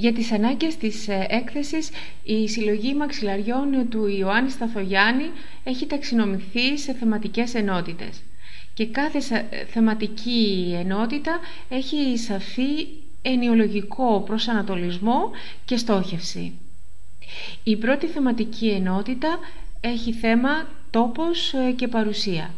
Για τις ανάγκες της ε, έκθεσης, η συλλογή μαξιλαριών του Ιωάννη Σταθογιάννη έχει ταξινομηθεί σε θεματικές ενότητες και κάθε θεματική ενότητα έχει σαφή ενιολογικό προσανατολισμό και στόχευση. Η πρώτη θεματική ενότητα έχει θέμα τόπος ε, και παρουσία.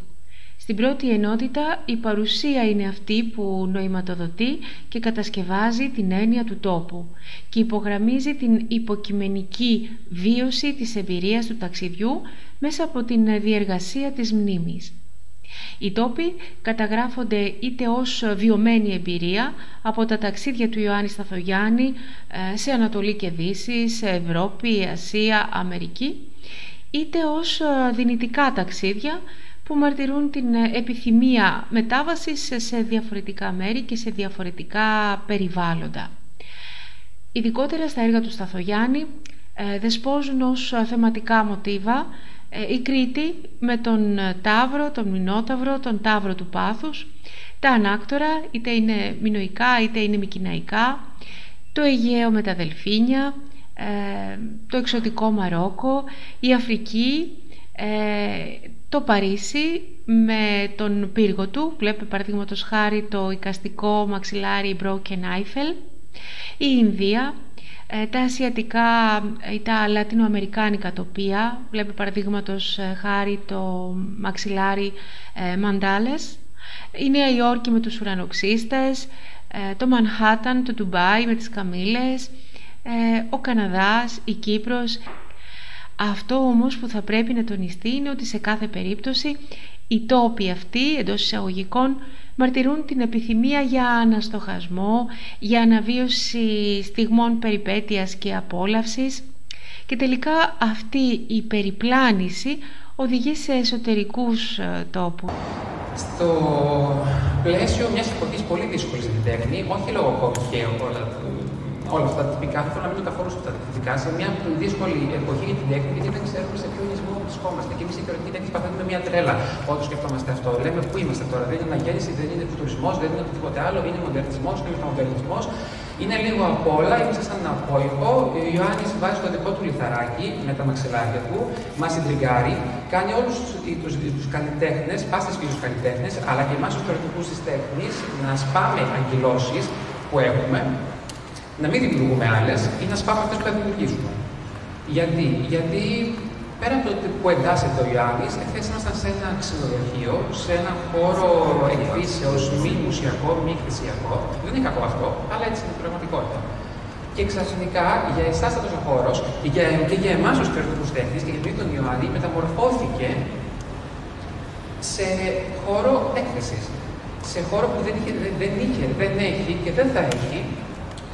Στην πρώτη ενότητα η παρουσία είναι αυτή που νοηματοδοτεί και κατασκευάζει την έννοια του τόπου και υπογραμμίζει την υποκειμενική βίωση της εμπειρίας του ταξιδιού μέσα από την διεργασία της μνήμης. Οι τόποι καταγράφονται είτε ως βιωμένη εμπειρία από τα ταξίδια του Ιωάννη Σταθογιάννη ε, σε Ανατολή και Δύση, σε Ευρώπη, Ασία, Αμερική, είτε ως ε, δυνητικά ταξίδια που μαρτυρούν την ε, επιθυμία μετάβασης σε διαφορετικά μέρη και σε διαφορετικά περιβάλλοντα. Ειδικότερα στα έργα του Σταθογιάννη δεσπόζουν ως θεματικά μοτίβα ε, η Κρήτη με τον ε, Ταύρο, τον Μινόταυρο, τον Ταύρο του Πάθους, τα ανάκτορα, είτε είναι μινοϊκά είτε είναι μικυναϊκά, το Αιγαίο με τα Δελφίνια, ε, το εξωτικό Μαρόκο, η Αφρική, το Παρίσι με τον πύργο του, βλέπετε παραδείγματος χάρη το οικαστικό μαξιλάρι Broken Eiffel, η Ινδία, ε, τα ασιατικά ή τα λατινοαμερικάνικα τοπία, βλέπει παραδείγματος ε, χάρη το μαξιλάρι ε, Μαντάλες, η Νέα Υόρκη με τους ουρανοξύστες, το Μανχάταν, το Ντουμπάι με τις καμήλες, ο Καναδάς, η Κύπρος. Αυτό όμως που θα πρέπει να τονιστεί είναι ότι σε κάθε περίπτωση οι τόποι αυτοί εντός εισαγωγικών μαρτυρούν την επιθυμία για αναστοχασμό, για αναβίωση στιγμών περιπέτειας και απόλαυσης και τελικά αυτή η περιπλάνηση οδηγεί σε εσωτερικούς ε, τόπους. Στο πλαίσιο μιας εποχής πολύ δύσκολης στην τέχνη, όχι λόγω και όλα, όλα αυτά τα τυπικά, θέλω να μείνω καθόλου σε αυτά τα τυπικά, σε μια δύσκολη εποχή για την τέχνη, γιατί δεν ξέρουμε σε ποιο νησμό βρισκόμαστε. Και εμείς οι θεωρητικοί τέχνη παθαίνουμε μια τρέλα όταν σκεφτόμαστε αυτό. Λέμε πού είμαστε τώρα, δεν είναι αναγέννηση, δεν είναι φουτουρισμός, δεν είναι οτιδήποτε άλλο, είναι μοντερνισμός, είναι μεταμοντερνισμό. Είναι λίγο απ' όλα, είμαστε σαν ένα απόλυτο. Ο Ιωάννης βάζει το δικό του λιθαράκι με τα μαξιλάρια του, μας συντριγκάρει, κάνει όλους τους καλλιτέχνε, πάστε και τους καλλιτέχνες, αλλά και εμάς τους θεωρητικούς της τέχνης να σπάμε αγκυλώσει που έχουμε, να μην δημιουργούμε άλλες ή να σπάμε αυτέ που θα δημιουργήσουμε. Γιατί, γιατί πέρα από το που εντάσσεται ο Ιωάννης, εχθέ ήμασταν σε ένα ξενοδοχείο, σε ένα χώρο εκφύσεω μη μουσιακό, μη εκθεσιακό. Δεν είναι κακό αυτό, αλλά έτσι είναι η πραγματικότητα. Και ξαφνικά για εσάς αυτό ο χώρος και για εμάς του κριτικού τέχνης και για τον Ιωάννη μεταμορφώθηκε σε χώρο έκθεσης. Σε χώρο που δεν είχε, δεν, είχε, δεν έχει και δεν θα έχει,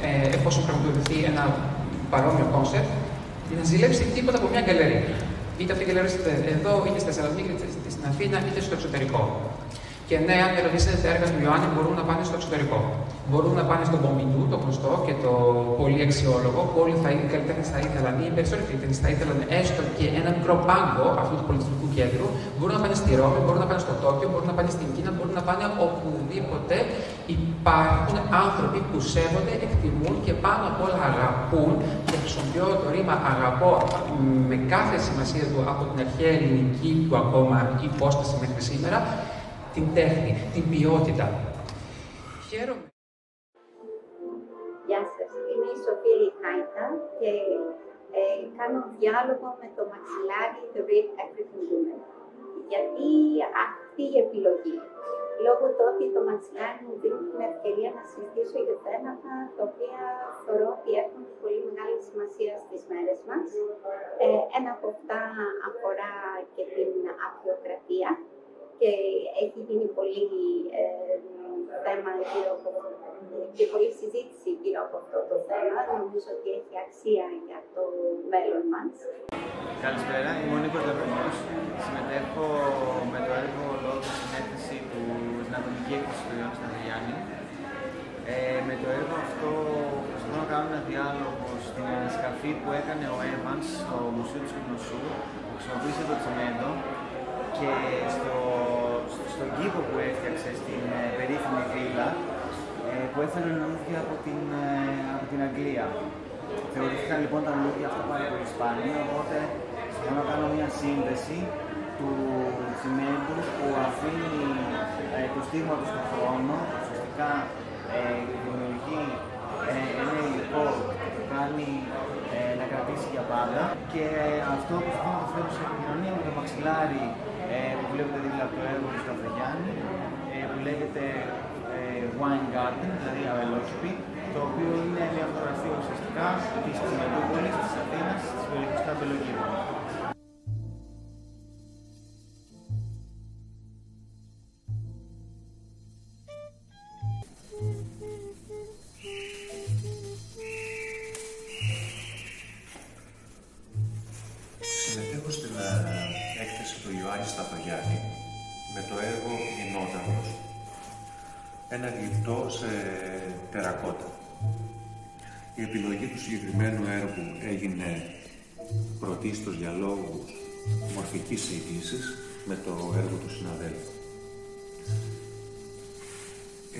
ε, εφόσον πραγματοποιηθεί ένα παρόμοιο κόνσεπτ, να ζηλέψει τίποτα από μια γκαλερί. Είτε αυτή η γκαλερί εδώ, είτε στη Θεσσαλονίκη, είτε στην Αθήνα, είτε στο εξωτερικό. Και ναι, αν ερωτήσετε τα έργα του Ιωάννη, μπορούν να πάνε στο εξωτερικό. Μπορούν να πάνε στο Πομπιντού, το γνωστό και το πολύ αξιόλογο, που όλοι θα, οι καλλιτέχνες θα ήθελαν, ή οι περισσότεροι καλλιτέχνες θα ήθελαν έστω και ένα μικρό πάγκο αυτού του πολιτιστικού κέντρου. Μπορούν να πάνε στη Ρώμη, μπορούν να πάνε στο Τόκιο, μπορούν να πάνε στην Κίνα, μπορούν να πάνε οπουδήποτε υπάρχουν άνθρωποι που σέβονται, εκτιμούν και πάνω απ' όλα αγαπούν. Και χρησιμοποιώ το ρήμα αγαπώ με κάθε σημασία του από την αρχαία ελληνική του ακόμα υπόσταση μέχρι σήμερα την τέχνη, την ποιότητα. Χαίρομαι. Γεια σας, είμαι η Σοφία Λιχάιτα και ε, κάνω διάλογο με το μαξιλάρι The Real Everything Woman. Γιατί αυτή η επιλογή, λόγω του ότι το μαξιλάρι μου δίνει την ευκαιρία να συζητήσω για θέματα τα οποία θεωρώ ότι έχουν πολύ μεγάλη σημασία στις μέρες μας. Ε, ένα από αυτά αφορά και την απειοκρατία, και έχει γίνει πολύ ε, θέμα γύρω από και πολλή συζήτηση γύρω από αυτό το θέμα. Νομίζω ότι έχει αξία για το μέλλον μας. Καλησπέρα, είμαι ο Νίκος Δερνός. Συμμετέχω με το έργο λόγω στην έκθεση του, στην ατομική έκθεση του Ιωάννη Σταδριάννη. Ε, με το έργο αυτό προσπαθώ να κάνω ένα διάλογο στην ανασκαφή που έκανε ο Evans στο Μουσείο του Γνωσού, που χρησιμοποίησε το τσιμέντο και στο, στον κήπο που έφτιαξε στην ε, περίφημη βίλα, ε, που που έφερε λουλούδια από την, ε, από την Αγγλία. Θεωρήθηκαν λοιπόν τα λουλούδια αυτά πάρα πολύ σπάνια, οπότε θέλω να κάνω μια σύνδεση του τσιμέντου που αφήνει ε, το στίγμα του στον χρόνο, ουσιαστικά ε, δημιουργεί ε, ένα υλικό που κάνει ε, να κρατήσει για πάντα και αυτό που θα να το φέρω σε επικοινωνία με το μαξιλάρι ε, που βλέπετε δίπλα από το έργο του Σταυρογιάννη ε, που λέγεται ε, Wine Garden, δηλαδή αβελόσπι, το οποίο είναι μια φωτογραφία ουσιαστικά της Τσιμεντούπολης, της Αθήνας, της περιοχής του ένα γλυπτό σε τερακότα. Η επιλογή του συγκεκριμένου έργου έγινε πρωτίστως για λόγους μορφικής σύγκλησης με το έργο του συναδέλφου.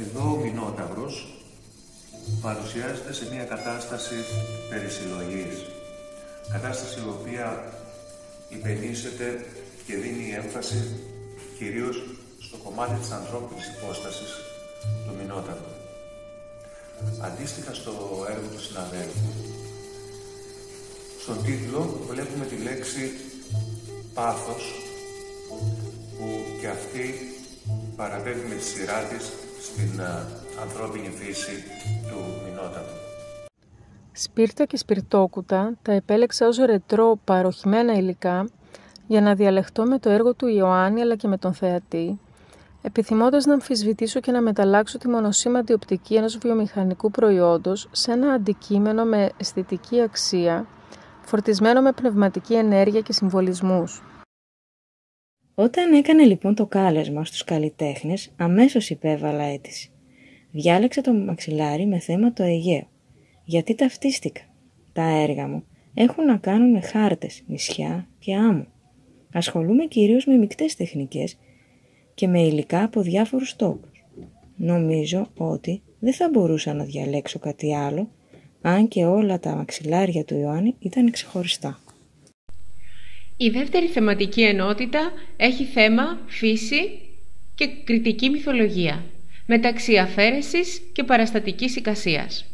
Εδώ ο Μινόταυρος παρουσιάζεται σε μια κατάσταση περισυλλογής, κατάσταση η οποία υπενήσεται και δίνει έμφαση κυρίως στο κομμάτι της ανθρώπινης υπόστασης του Μινόταυρου. Αντίστοιχα στο έργο του συναδέλφου, στον τίτλο βλέπουμε τη λέξη πάθος που και αυτή παραβαίνει με τη σειρά της στην α, ανθρώπινη φύση του Μινόταυρου. Σπίρτα και σπιρτόκουτα τα επέλεξα ως ρετρό παροχημένα υλικά για να διαλεχτώ με το έργο του Ιωάννη αλλά και με τον θεατή, επιθυμώντας να αμφισβητήσω και να μεταλλάξω τη μονοσήμαντη οπτική ενός βιομηχανικού προϊόντος σε ένα αντικείμενο με αισθητική αξία, φορτισμένο με πνευματική ενέργεια και συμβολισμούς. Όταν έκανε λοιπόν το κάλεσμα στους καλλιτέχνες, αμέσως υπέβαλα αίτηση. Διάλεξα το μαξιλάρι με θέμα το Αιγαίο, γιατί ταυτίστηκα. Τα έργα μου έχουν να κάνουν με χάρτες, νησιά και άμμο. Ασχολούμαι κυρίως με μικτές τεχνικές και με υλικά από διάφορους τόπους. Νομίζω ότι δεν θα μπορούσα να διαλέξω κάτι άλλο, αν και όλα τα μαξιλάρια του Ιωάννη ήταν ξεχωριστά. Η δεύτερη θεματική ενότητα έχει θέμα φύση και κριτική μυθολογία, μεταξύ αφαίρεσης και παραστατικής εικασίας.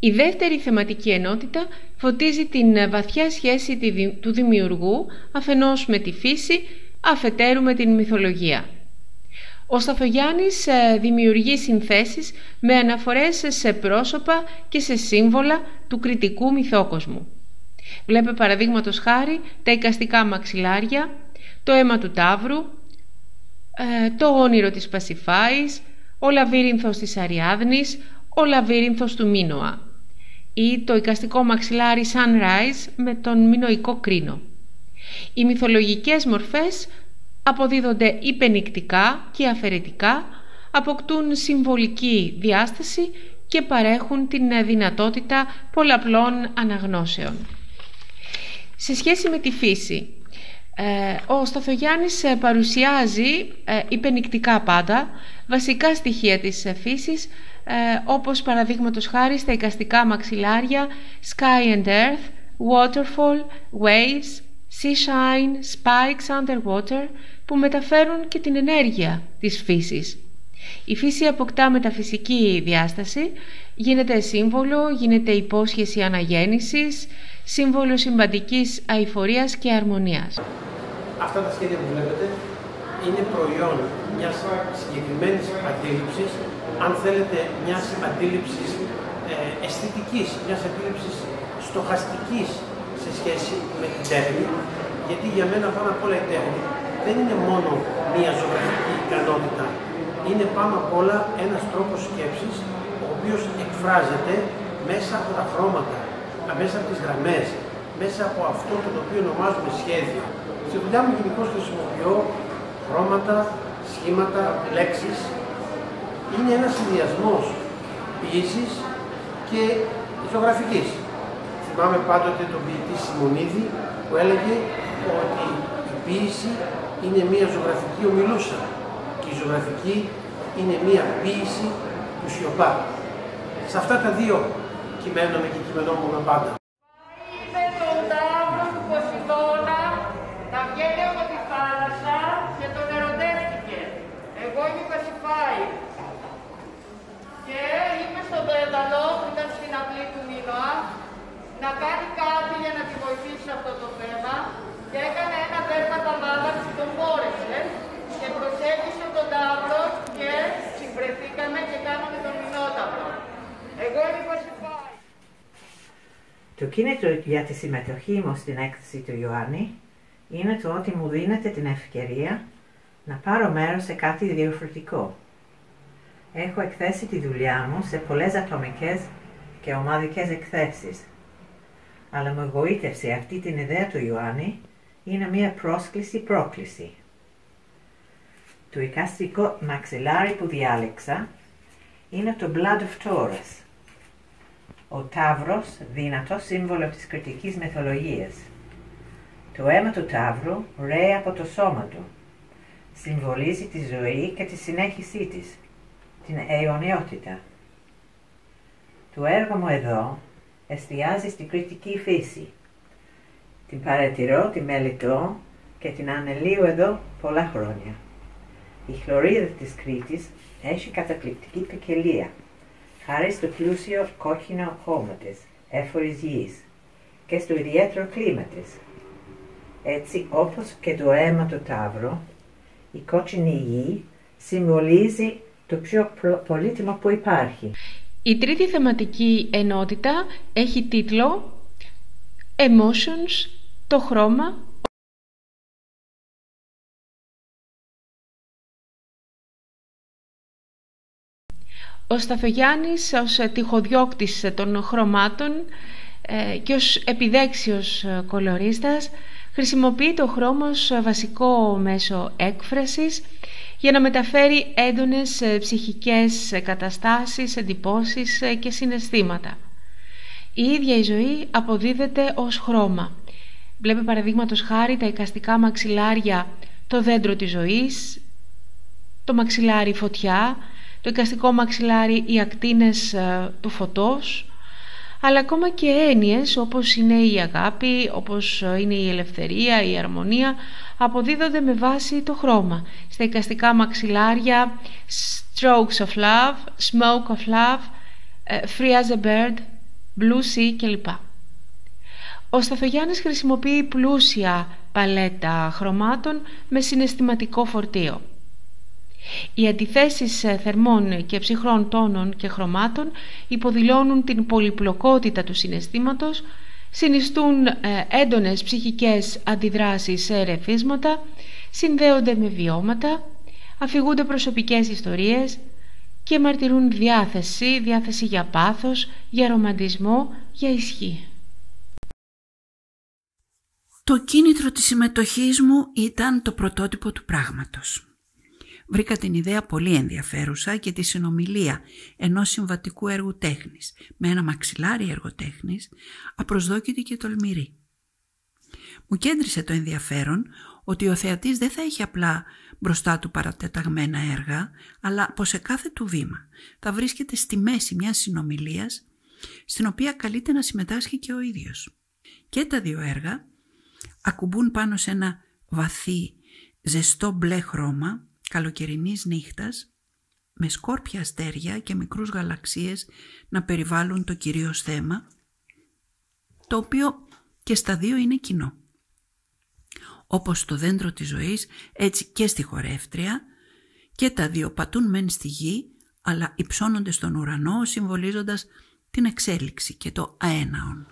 Η δεύτερη θεματική ενότητα φωτίζει την βαθιά σχέση του δημιουργού αφενός με τη φύση, αφετέρου με την μυθολογία. Ο Σταθογιάννης ε, δημιουργεί συνθέσεις με αναφορές σε πρόσωπα και σε σύμβολα του κριτικού μυθόκοσμου. Βλέπε παραδείγματος χάρη τα οικαστικά μαξιλάρια, το αίμα του τάβρου, ε, το όνειρο της Πασιφάης, ο λαβύρινθος της Αριάδνης, ο λαβύρινθος του Μίνωα ή το οικαστικό μαξιλάρι Sunrise με τον μινοϊκό κρίνο. Οι μυθολογικές μορφές αποδίδονται υπενικτικά και αφαιρετικά, αποκτούν συμβολική διάσταση και παρέχουν την δυνατότητα πολλαπλών αναγνώσεων. Σε σχέση με τη φύση, ε, ο Σταθογιάννης ε, παρουσιάζει ε, υπενικτικά πάντα βασικά στοιχεία της φύσης όπως παραδείγματος χάρη στα εικαστικά μαξιλάρια Sky and Earth, Waterfall, Waves, Sea Shine, Spikes Underwater που μεταφέρουν και την ενέργεια της φύσης. Η φύση αποκτά μεταφυσική διάσταση, γίνεται σύμβολο, γίνεται υπόσχεση αναγέννησης, σύμβολο συμπαντικής αηφορίας και αρμονίας. Αυτά τα σχέδια που βλέπετε είναι προϊόν μιας συγκεκριμένης αντίληψης, αν θέλετε μιας αντίληψης ε, αισθητικής, μιας αντίληψης στοχαστικής σε σχέση με την τέχνη, γιατί για μένα πάνω απ' όλα η τέχνη δεν είναι μόνο μια ζωγραφική ικανότητα, είναι πάνω απ' όλα ένας τρόπος σκέψης, ο οποίος εκφράζεται μέσα από τα χρώματα, μέσα από τις γραμμές, μέσα από αυτό το οποίο ονομάζουμε σχέδιο. Στη δουλειά μου γενικώς χρησιμοποιώ χρώματα, σχήματα, λέξεις. Είναι ένας συνδυασμός ποιήσης και ζωγραφικής. Θυμάμαι πάντοτε τον ποιητή Σιμονίδη που έλεγε ότι η ποίηση είναι μία ζωγραφική ομιλούσα και η ζωγραφική είναι μία ποίηση του σιωπά. Σε αυτά τα δύο κειμένομαι και κειμενόμουν πάντα. Είπε τον τάβρο του Ποσειδώνα να βγαίνει από τη θάλασσα και τον ερωτεύτηκε. Εγώ είμαι Πασιφάη. Και είπε στον Δέδαλο που ήταν στην απλή του Μήνωα να κάνει κάτι για να τη βοηθήσει σε αυτό το θέμα και έκανε ένα τέρμα τα που τον μπόρεσε και προσέγγισε τον Ταύρο και συμπρεθήκαμε και κάναμε τον Μηνόταυρο. Εγώ είμαι Πασιφάη. Το κίνητρο για τη συμμετοχή μου στην έκθεση του Ιωάννη είναι το ότι μου δίνεται την ευκαιρία να πάρω μέρος σε κάτι διαφορετικό. Έχω εκθέσει τη δουλειά μου σε πολλές ατομικές και ομαδικές εκθέσεις αλλά μου εγωίτευσε αυτή την ιδέα του Ιωάννη είναι μια πρόσκληση-πρόκληση. Το εικαστικό μαξιλάρι που διάλεξα είναι το Blood of Taurus, ο Ταύρος, δυνατό σύμβολο της κριτικής μεθολογίας. Το αίμα του Ταύρου ρέει από το σώμα του. Συμβολίζει τη ζωή και τη συνέχισή της, την αιωνιότητα. Το έργο μου εδώ εστιάζει στην κριτική φύση. Την παρατηρώ, τη μελετώ και την ανελύω εδώ πολλά χρόνια. Η χλωρίδα της Κρήτης έχει καταπληκτική ποικιλία, χάρη στο πλούσιο κόκκινο χώμα της, έφορης γης, και στο ιδιαίτερο κλίμα της. Έτσι, όπως και το αίμα του Ταύρου, η κόκκινη γη συμβολίζει το πιο πολύτιμο που υπάρχει. Η τρίτη θεματική ενότητα έχει τίτλο Emotions, το χρώμα, Ο Σταθογιάννης ως τυχοδιώκτης των χρωμάτων ε, και ως επιδέξιος κολορίστας χρησιμοποιεί το χρώμα ως βασικό μέσο έκφρασης για να μεταφέρει έντονες ε, ψυχικές καταστάσεις, εντυπώσεις ε, και συναισθήματα. Η ίδια η ζωή αποδίδεται ως χρώμα. Βλέπει παραδείγματος χάρη τα εικαστικά μαξιλάρια το δέντρο της ζωής, το μαξιλάρι φωτιά, το εικαστικό μαξιλάρι οι ακτίνες ε, του φωτός, αλλά ακόμα και έννοιες όπως είναι η αγάπη, όπως είναι η ελευθερία, η αρμονία, αποδίδονται με βάση το χρώμα. Στα εικαστικά μαξιλάρια, strokes of love, smoke of love, ε, free as a bird, blue sea κλπ. Ο Σταθογιάννης χρησιμοποιεί πλούσια παλέτα χρωμάτων με συναισθηματικό φορτίο. Οι αντιθέσεις ε, θερμών και ψυχρών τόνων και χρωμάτων υποδηλώνουν την πολυπλοκότητα του συναισθήματος, συνιστούν ε, έντονες ψυχικές αντιδράσεις σε ερεθίσματα, συνδέονται με βιώματα, αφηγούνται προσωπικές ιστορίες και μαρτυρούν διάθεση, διάθεση για πάθος, για ρομαντισμό, για ισχύ. Το κίνητρο της συμμετοχής μου ήταν το πρωτότυπο του πράγματος βρήκα την ιδέα πολύ ενδιαφέρουσα και τη συνομιλία ενός συμβατικού έργου τέχνης με ένα μαξιλάρι έργο τέχνης, απροσδόκητη και τολμηρή. Μου κέντρισε το ενδιαφέρον ότι ο θεατής δεν θα έχει απλά μπροστά του παρατεταγμένα έργα, αλλά πως σε κάθε του βήμα θα βρίσκεται στη μέση μιας συνομιλίας, στην οποία καλείται να συμμετάσχει και ο ίδιος. Και τα δύο έργα ακουμπούν πάνω σε ένα βαθύ, ζεστό μπλε χρώμα, καλοκαιρινής νύχτας με σκόρπια αστέρια και μικρούς γαλαξίες να περιβάλλουν το κυρίως θέμα, το οποίο και στα δύο είναι κοινό. Όπως το δέντρο της ζωής, έτσι και στη χορεύτρια, και τα δύο πατούν μεν στη γη, αλλά υψώνονται στον ουρανό, συμβολίζοντας την εξέλιξη και το αέναον.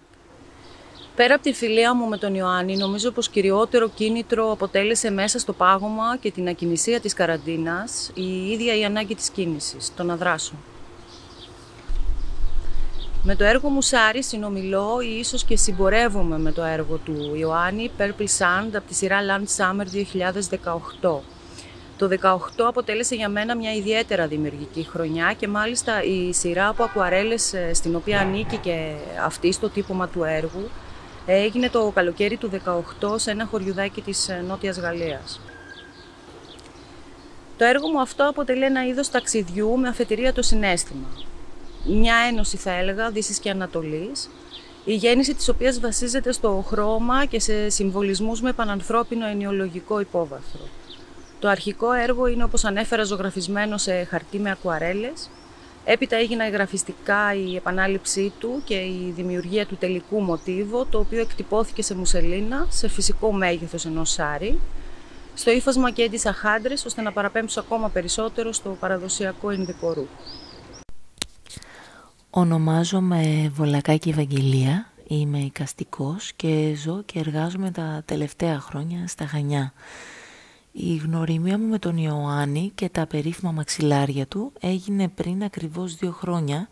Πέρα από τη φιλία μου με τον Ιωάννη, νομίζω πως κυριότερο κίνητρο αποτέλεσε μέσα στο πάγωμα και την ακινησία της καραντίνας η ίδια η ανάγκη της κίνησης, το να δράσω. Με το έργο μου Σάρι συνομιλώ ή ίσως και συμπορεύομαι με το έργο του Ιωάννη Purple Sand από τη σειρά Land Summer 2018. Το 2018 αποτέλεσε για μένα μια ιδιαίτερα δημιουργική χρονιά και μάλιστα η σειρά από ακουαρέλες ε, στην οποία ανήκει και αυτή στο τύπομα του έργου έγινε το καλοκαίρι του 18 σε ένα χωριουδάκι της ε, Νότιας Γαλλίας. Το έργο μου αυτό αποτελεί ένα είδος ταξιδιού με αφετηρία το συνέστημα. Μια ένωση θα έλεγα, Δύσης και Ανατολής, η γέννηση της οποίας βασίζεται στο χρώμα και σε συμβολισμούς με πανανθρώπινο ενιολογικό υπόβαθρο. Το αρχικό έργο είναι όπως ανέφερα ζωγραφισμένο σε χαρτί με ακουαρέλες. Έπειτα έγινε γραφιστικά η επανάληψή του και η δημιουργία του τελικού μοτίβου, το οποίο εκτυπώθηκε σε μουσελίνα, σε φυσικό μέγεθος ενός σάρι, στο ύφασμα και έντυσα χάντρες, ώστε να παραπέμψω ακόμα περισσότερο στο παραδοσιακό ενδικό ρούχο. Ονομάζομαι Βολακάκη Ευαγγελία, είμαι οικαστικός και ζω και εργάζομαι τα τελευταία χρόνια στα Χανιά. Η γνωριμία μου με τον Ιωάννη και τα περίφημα μαξιλάρια του έγινε πριν ακριβώς δύο χρόνια,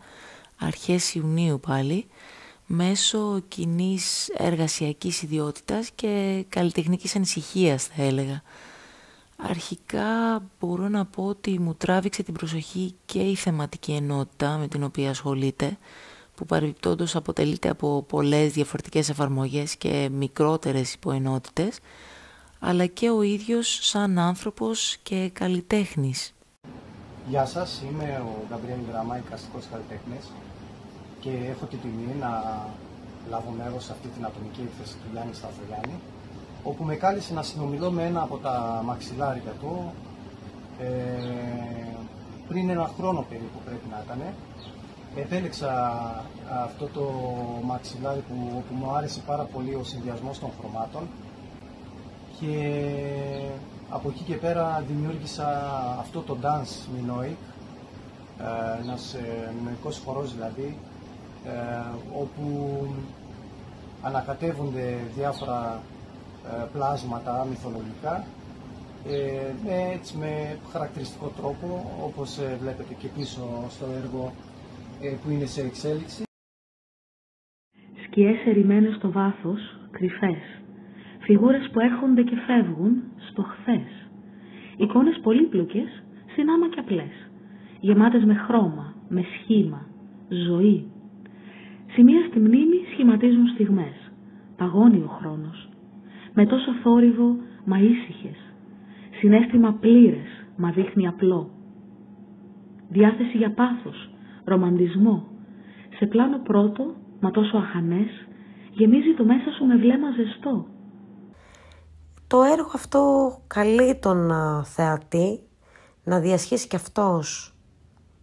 αρχές Ιουνίου πάλι, μέσω κοινής εργασιακής ιδιότητας και καλλιτεχνικής ανησυχίας θα έλεγα. Αρχικά μπορώ να πω ότι μου τράβηξε την προσοχή και η θεματική ενότητα με την οποία ασχολείται, που παρεμπιπτόντως αποτελείται από πολλές διαφορετικές εφαρμογές και μικρότερες υποενότητες, αλλά και ο ίδιος σαν άνθρωπος και καλλιτέχνης. Γεια σας, είμαι ο Γκαμπριέλ Γραμμά, εικαστικός καλλιτέχνης και έχω την τιμή να λάβω μέρος σε αυτή την ατομική έκθεση του Γιάννη Σταθογιάννη όπου με κάλεσε να συνομιλώ με ένα από τα μαξιλάρια του ε, πριν ένα χρόνο περίπου πρέπει να ήταν. Επέλεξα αυτό το μαξιλάρι που, που μου άρεσε πάρα πολύ ο συνδυασμός των χρωμάτων και από εκεί και πέρα δημιούργησα αυτό το dance minoic, ε, ένας ε, μινοικός χορός δηλαδή, ε, όπου ανακατεύονται διάφορα πλάσματα μυθολογικά με, έτσι, με χαρακτηριστικό τρόπο, όπως βλέπετε και πίσω στο έργο που είναι σε εξέλιξη. Σκιές ερημένες στο βάθος, κρυφές, Φιγούρες που έρχονται και φεύγουν στο χθες. Εικόνες πολύπλοκες, συνάμα και απλές. Γεμάτες με χρώμα, με σχήμα, ζωή. Σημεία στη μνήμη σχηματίζουν στιγμές. Παγώνει ο χρόνος. Με τόσο θόρυβο, μα ήσυχες. Συνέστημα πλήρες, μα δείχνει απλό. Διάθεση για πάθος, ρομαντισμό. Σε πλάνο πρώτο, μα τόσο αχανές, γεμίζει το μέσα σου με βλέμμα ζεστό. Το έργο αυτό καλεί τον θεατή να διασχίσει και αυτός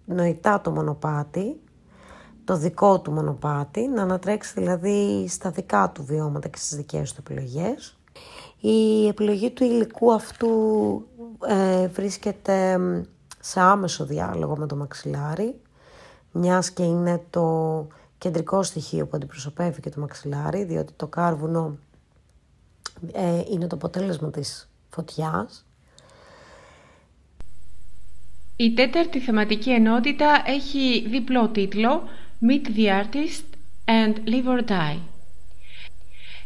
νοητά το μονοπάτι, το δικό του μονοπάτι, να ανατρέξει δηλαδή στα δικά του βιώματα και στις δικές του επιλογές. Η επιλογή του υλικού αυτού ε, βρίσκεται σε άμεσο διάλογο με το μαξιλάρι, μιας και είναι το κεντρικό στοιχείο που αντιπροσωπεύει και το μαξιλάρι, διότι το κάρβουνο ε, είναι το αποτέλεσμα της φωτιάς. Η τέταρτη θεματική ενότητα έχει διπλό τίτλο Meet the Artist and Live or Die.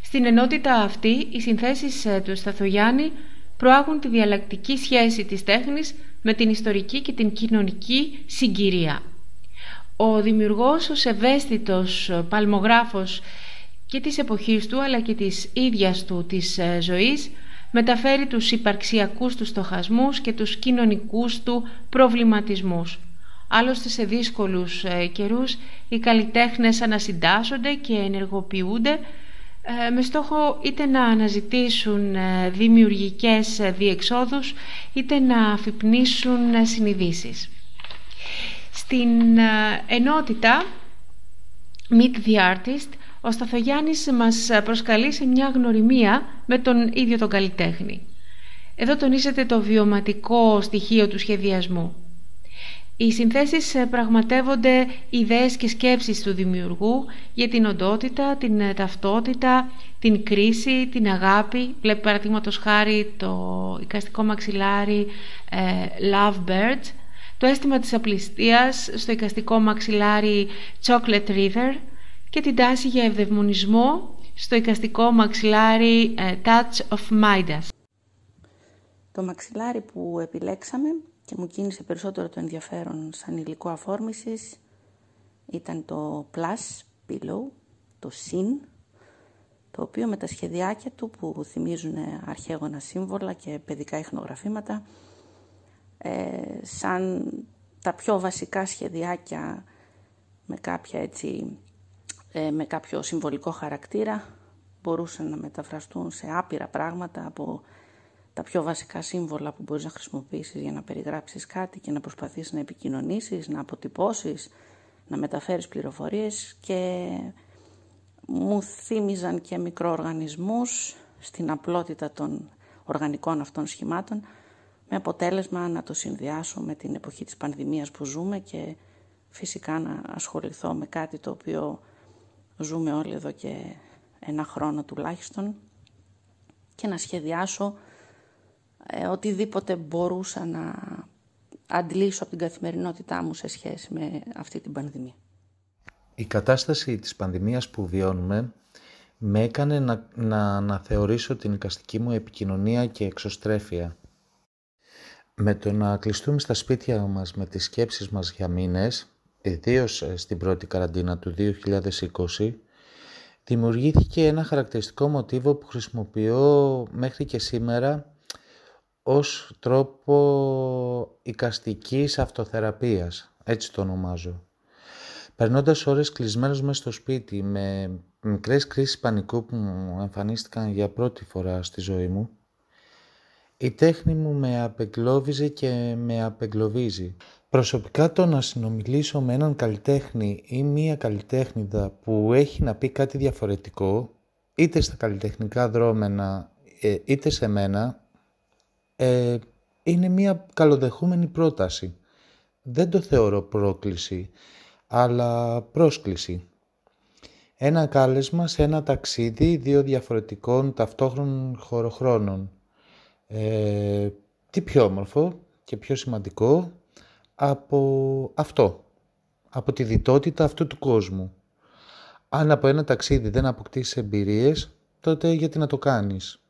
Στην ενότητα αυτή, οι συνθέσεις ε, του Σταθογιάννη προάγουν τη διαλλακτική σχέση της τέχνης με την ιστορική και την κοινωνική συγκυρία. Ο δημιουργός, ως ευαίσθητος παλμογράφος και της εποχής του αλλά και της ίδιας του της ε, ζωής μεταφέρει τους υπαρξιακούς τους στοχασμούς και τους κοινωνικούς του προβληματισμούς. Άλλωστε σε δύσκολους ε, καιρούς οι καλλιτέχνες ανασυντάσσονται και ενεργοποιούνται ε, με στόχο είτε να αναζητήσουν δημιουργικές διεξόδους είτε να αφυπνίσουν συνειδήσεις. Στην ενότητα Meet the Artist ο Σταθογιάννης μας προσκαλεί σε μια γνωριμία με τον ίδιο τον καλλιτέχνη. Εδώ τονίζεται το βιωματικό στοιχείο του σχεδιασμού. Οι συνθέσεις πραγματεύονται ιδέες και σκέψεις του δημιουργού για την οντότητα, την ταυτότητα, την κρίση, την αγάπη. Βλέπει παραδείγματος χάρη το οικαστικό μαξιλάρι ε, Love Bird, το αίσθημα της απληστίας στο οικαστικό μαξιλάρι Chocolate River, και την τάση για ευδαιμονισμό στο εικαστικό μαξιλάρι ε, Touch of Midas. Το μαξιλάρι που επιλέξαμε και μου κίνησε περισσότερο το ενδιαφέρον σαν υλικό αφόρμησης ήταν το Plus Pillow, το Sin, το οποίο με τα σχεδιάκια του που θυμίζουν αρχαίγωνα σύμβολα και παιδικά ιχνογραφήματα ε, σαν τα πιο βασικά σχεδιάκια με, κάποια έτσι, ε, με κάποιο συμβολικό χαρακτήρα μπορούσαν να μεταφραστούν σε άπειρα πράγματα από τα πιο βασικά σύμβολα που μπορείς να χρησιμοποιήσεις για να περιγράψεις κάτι και να προσπαθήσεις να επικοινωνήσεις, να αποτυπώσεις, να μεταφέρεις πληροφορίες και μου θύμιζαν και μικροοργανισμούς στην απλότητα των οργανικών αυτών σχημάτων με αποτέλεσμα να το συνδυάσω με την εποχή της πανδημίας που ζούμε και φυσικά να ασχοληθώ με κάτι το οποίο ζούμε όλοι εδώ και ένα χρόνο τουλάχιστον και να σχεδιάσω ε, οτιδήποτε μπορούσα να αντλήσω από την καθημερινότητά μου σε σχέση με αυτή την πανδημία. Η κατάσταση της πανδημίας που βιώνουμε με έκανε να, να, να θεωρήσω την οικαστική μου επικοινωνία και εξωστρέφεια. Με το να κλειστούμε στα σπίτια μας με τις σκέψεις μας για μήνες, ιδίως ε, στην πρώτη καραντίνα του 2020, δημιουργήθηκε ένα χαρακτηριστικό μοτίβο που χρησιμοποιώ μέχρι και σήμερα ως τρόπο οικαστικής αυτοθεραπείας, έτσι το ονομάζω. Περνώντας ώρες κλεισμένος μέσα στο σπίτι με μικρές κρίσεις πανικού που μου εμφανίστηκαν για πρώτη φορά στη ζωή μου, η τέχνη μου με απεγκλώβιζε και με απεγκλωβίζει. Προσωπικά το να συνομιλήσω με έναν καλλιτέχνη ή μία καλλιτέχνηδα που έχει να πει κάτι διαφορετικό, είτε στα καλλιτεχνικά δρόμενα ε, είτε σε μένα, ε, είναι μία καλοδεχούμενη πρόταση. Δεν το θεωρώ πρόκληση, αλλά πρόσκληση. Ένα κάλεσμα σε ένα ταξίδι δύο διαφορετικών ταυτόχρονων χωροχρόνων. Ε, τι πιο όμορφο και πιο σημαντικό από αυτό, από τη διτότητα αυτού του κόσμου. Αν από ένα ταξίδι δεν αποκτήσεις εμπειρίες, τότε γιατί να το κάνεις;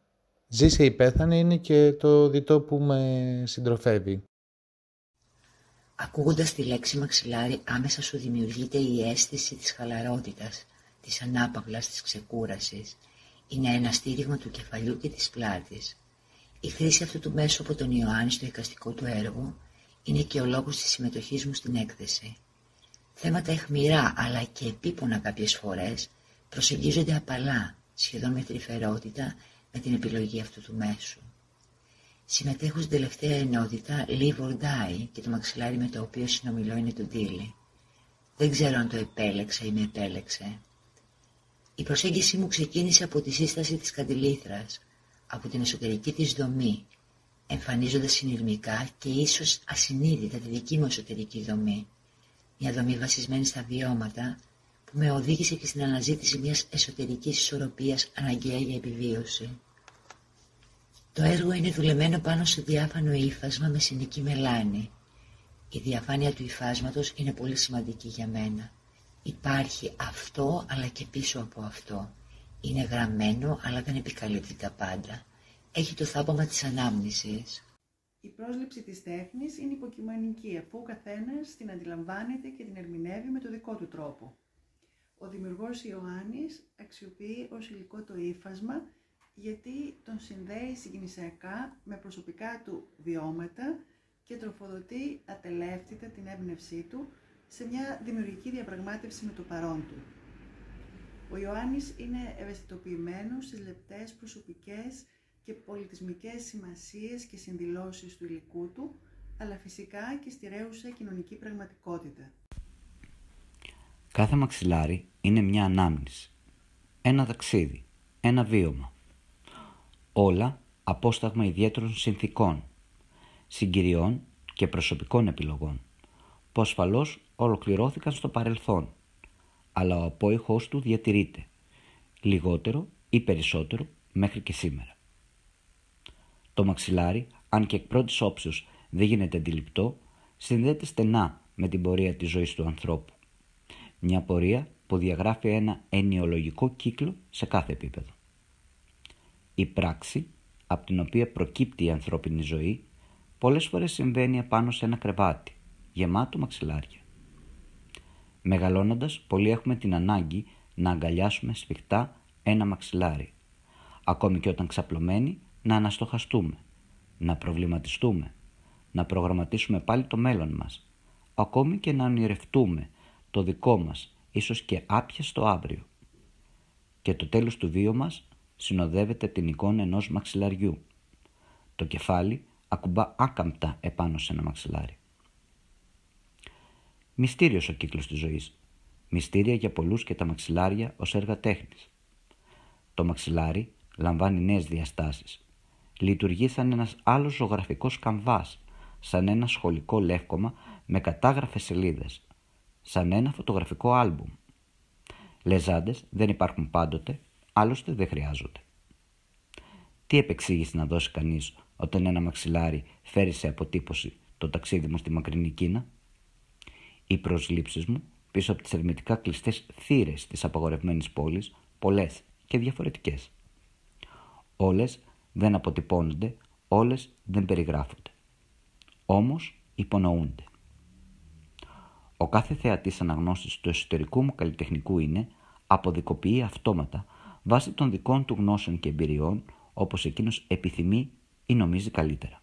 Ζήσε υπέθανε είναι και το διτό που με συντροφεύει. Ακούγοντας τη λέξη μαξιλάρι άμεσα σου δημιουργείται η αίσθηση της χαλαρότητας, της ανάπαυλας, της ξεκούρασης. Είναι ένα στήριγμα του κεφαλιού και της πλάτης. Η χρήση αυτού του μέσου από τον Ιωάννη στο εικαστικό του έργο είναι και ο λόγος της συμμετοχής μου στην έκθεση. Θέματα εχμηρά αλλά και επίπονα κάποιες φορές προσεγγίζονται απαλά, σχεδόν με τρυφερότητα, με την επιλογή αυτού του μέσου. Συμμετέχω στην τελευταία ενότητα Live or Die και το μαξιλάρι με το οποίο συνομιλώ είναι το Ντίλι. Δεν ξέρω αν το επέλεξα ή με επέλεξε. Η προσέγγιση μου ξεκίνησε από τη σύσταση της καντιλήθρας, από την εσωτερική της δομή, εμφανίζοντας συνειρμικά και ίσως ασυνείδητα τη δική μου εσωτερική δομή. Μια δομή βασισμένη στα βιώματα που με οδήγησε και στην αναζήτηση μιας εσωτερικής ισορροπίας αναγκαία για επιβίωση. Το έργο είναι δουλεμένο πάνω σε διάφανο ύφασμα με συνική μελάνη. Η διαφάνεια του υφάσματος είναι πολύ σημαντική για μένα. Υπάρχει αυτό αλλά και πίσω από αυτό. Είναι γραμμένο αλλά δεν επικαλύπτει τα πάντα. Έχει το θάπομα της ανάμνησης. Η πρόσληψη της τέχνης είναι υποκειμενική αφού ο καθένας την αντιλαμβάνεται και την ερμηνεύει με το δικό του τρόπο. Ο δημιουργός Ιωάννης αξιοποιεί ως υλικό το ύφασμα γιατί τον συνδέει συγκινησιακά με προσωπικά του βιώματα και τροφοδοτεί ατελεύτητα την έμπνευσή του σε μια δημιουργική διαπραγμάτευση με το παρόν του. Ο Ιωάννης είναι ευαισθητοποιημένος στις λεπτές προσωπικές και πολιτισμικές σημασίες και συνδηλώσεις του υλικού του, αλλά φυσικά και στη ρέουσα κοινωνική πραγματικότητα. Κάθε μαξιλάρι είναι μια ανάμνηση, ένα ταξίδι, ένα βίωμα. Όλα απόσταγμα ιδιαίτερων συνθήκων, συγκυριών και προσωπικών επιλογών, που ασφαλώς ολοκληρώθηκαν στο παρελθόν, αλλά ο απόϊχος του διατηρείται, λιγότερο ή περισσότερο μέχρι και σήμερα. Το μαξιλάρι, αν και εκ πρώτης όψεως δεν γίνεται αντιληπτό, συνδέεται στενά με την πορεία της ζωής του ανθρώπου. Μια πορεία που διαγράφει ένα ενιολογικό κύκλο σε κάθε επίπεδο. Η πράξη, από την οποία προκύπτει η ανθρώπινη ζωή, πολλές φορές συμβαίνει επάνω σε ένα κρεβάτι, γεμάτο μαξιλάρια. Μεγαλώνοντας, πολλοί έχουμε την ανάγκη να αγκαλιάσουμε σφιχτά ένα μαξιλάρι, ακόμη και όταν ξαπλωμένοι να αναστοχαστούμε, να προβληματιστούμε, να προγραμματίσουμε πάλι το μέλλον μας, ακόμη και να ονειρευτούμε το δικό μας, ίσως και άπιαστο αύριο. Και το τέλος του βίου μας συνοδεύεται την εικόνα ενός μαξιλαριού. Το κεφάλι ακουμπά άκαμπτα επάνω σε ένα μαξιλάρι. Μυστήριος ο κύκλος της ζωής. Μυστήρια για πολλούς και τα μαξιλάρια ως έργα τέχνης. Το μαξιλάρι λαμβάνει νέες διαστάσεις. Λειτουργεί σαν ένας άλλος ζωγραφικός καμβάς, σαν ένα σχολικό λεύκομα με κατάγραφες σελίδες, σαν ένα φωτογραφικό άλμπουμ. Λεζάντες δεν υπάρχουν πάντοτε, άλλωστε δεν χρειάζονται. Τι επεξήγηση να δώσει κανείς όταν ένα μαξιλάρι φέρει σε αποτύπωση το ταξίδι μου στη μακρινή Κίνα; Οι προσλήψεις μου πίσω από τις ερμητικά κλειστές θύρες της απαγορευμένης πόλης, πολλές και διαφορετικές. Όλες δεν αποτυπώνονται, όλες δεν περιγράφονται. Όμως υπονοούνται. Ο κάθε θεατής αναγνώστης του εσωτερικού μου καλλιτεχνικού είναι αποδικοποιεί αυτόματα βάσει των δικών του γνώσεων και εμπειριών όπως εκείνος επιθυμεί ή νομίζει καλύτερα.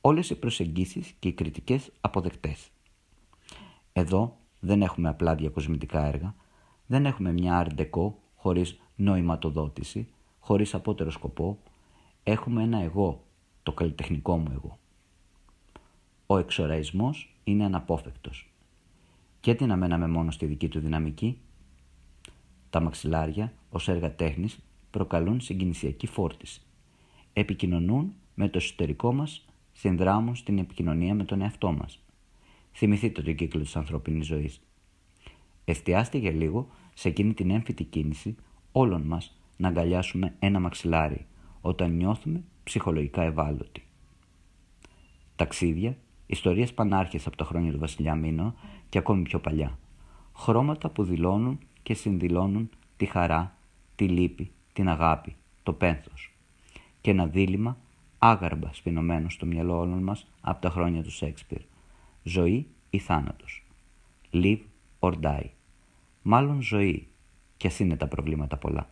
Όλες οι προσεγγίσεις και οι κριτικές αποδεκτές. Εδώ δεν έχουμε απλά διακοσμητικά έργα, δεν έχουμε μια αρντεκό χωρίς νοηματοδότηση, χωρίς απότερο σκοπό, έχουμε ένα εγώ, το καλλιτεχνικό μου εγώ. Ο εξοραϊσμός είναι αναπόφευκτος. Και τι να μέναμε μόνο στη δική του δυναμική; Τα μαξιλάρια ως έργα τέχνης προκαλούν συγκινησιακή φόρτιση. Επικοινωνούν με το εσωτερικό μας, συνδράμουν στην επικοινωνία με τον εαυτό μας. Θυμηθείτε το κύκλο της ανθρώπινης ζωής. Εστιάστε για λίγο σε εκείνη την έμφυτη κίνηση όλων μας να αγκαλιάσουμε ένα μαξιλάρι όταν νιώθουμε ψυχολογικά ευάλωτοι. Ταξίδια, ιστορίες πανάρχες από τα χρόνια του Βασιλιά Μίνο και ακόμη πιο παλιά. Χρώματα που δηλώνουν και συνδηλώνουν τη χαρά, τη λύπη, την αγάπη, το πένθος. Και ένα δίλημα άγαρμπα σπινωμένο στο μυαλό όλων μας από τα χρόνια του Σέξπιρ. Ζωή ή θάνατος. Live or die. Μάλλον ζωή, κι ας είναι τα προβλήματα πολλά.